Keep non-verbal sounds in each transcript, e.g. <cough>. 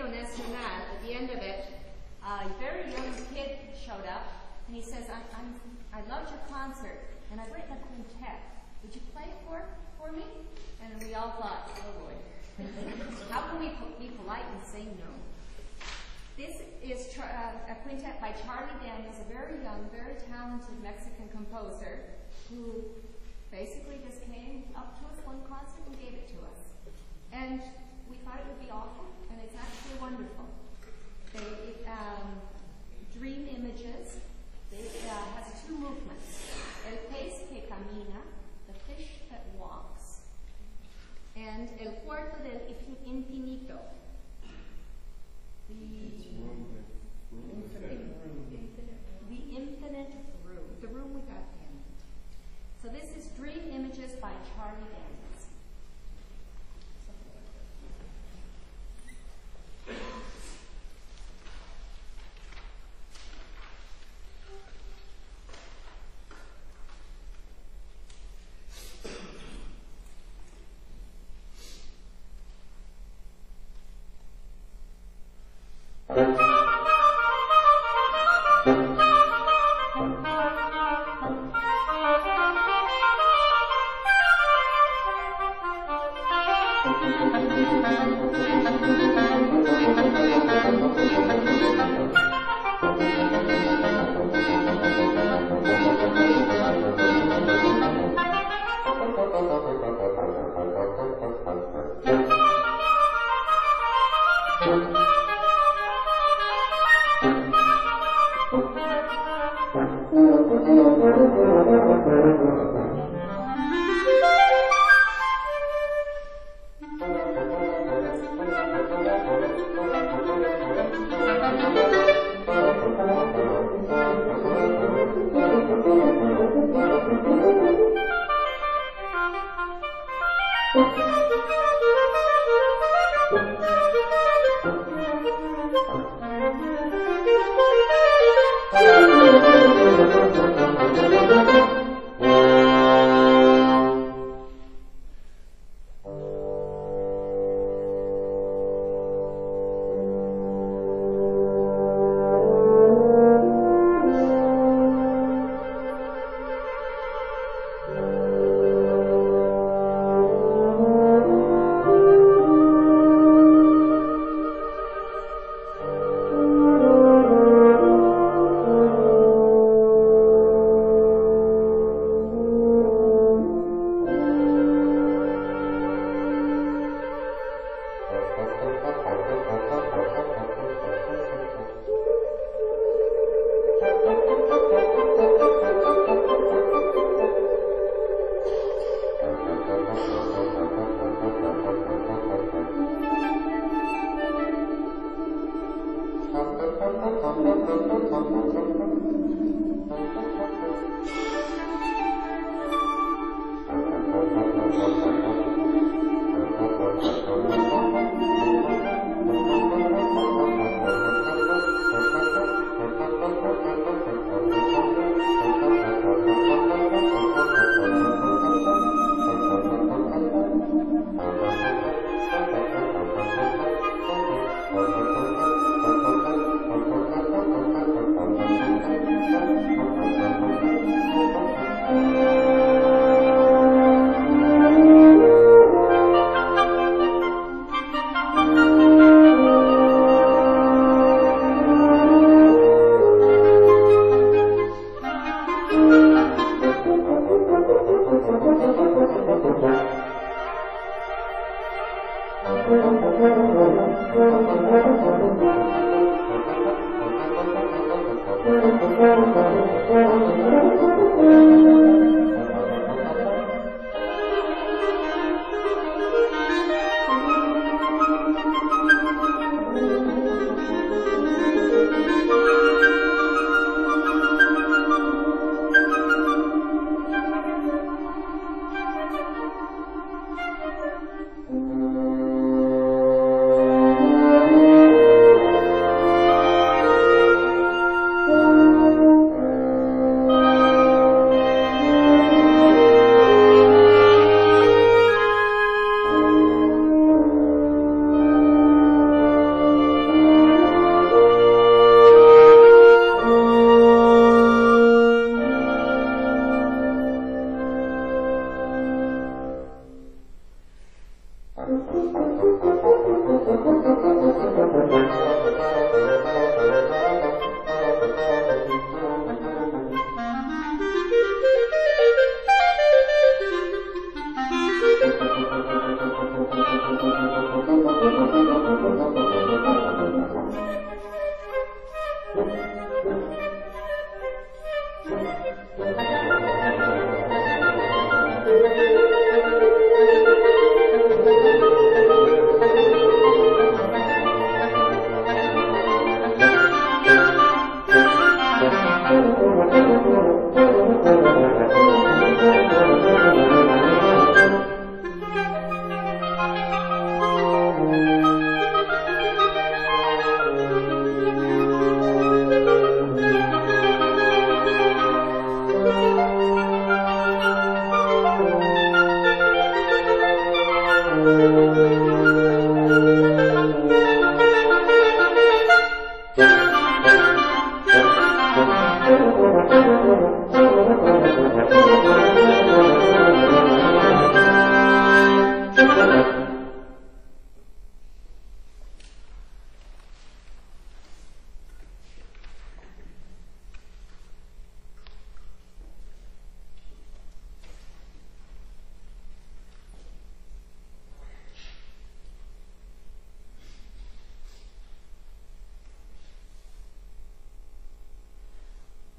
Colegio Nacional, at the end of it, a very young kid showed up, and he says, I'm, I'm, I loved your concert, and I've written a quintet. Would you play it for, for me? And we all thought, oh boy. <laughs> How can we po- be polite and say no? This is uh, a quintet by Charlie Daniels, a very young, very talented Mexican composer who basically just came up to us one concert and gave it to us. And we thought it would be awful, wonderful. They, um, dream images. It uh, has two movements. El pez que camina, Thank you.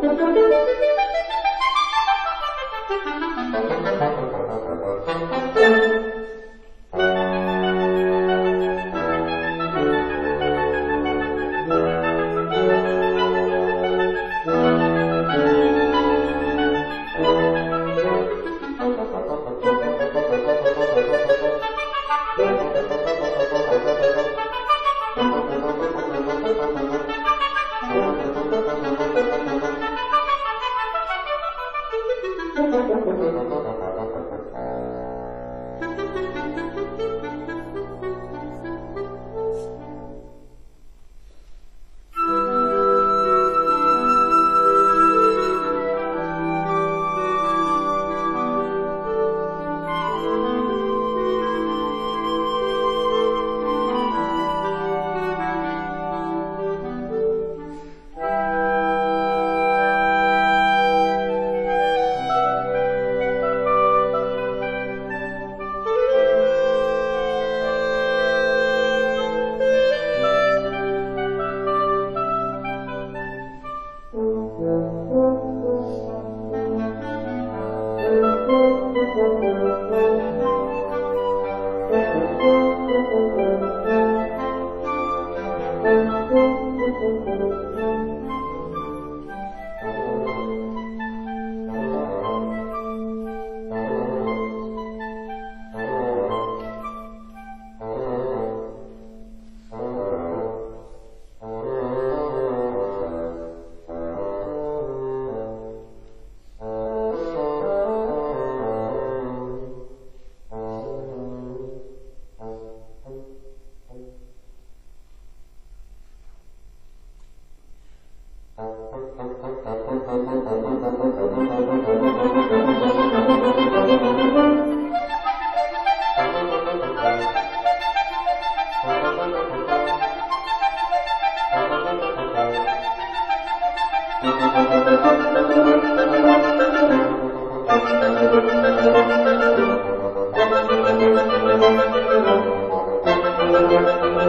Musik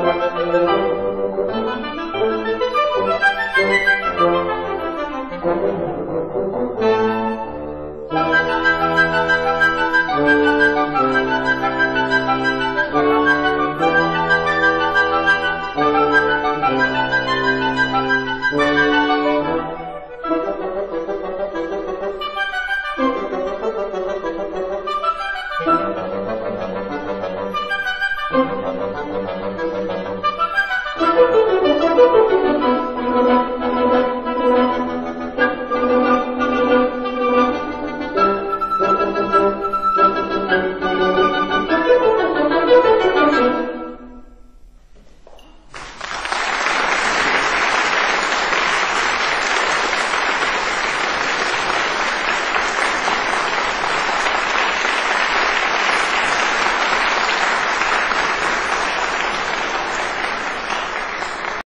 Thank you.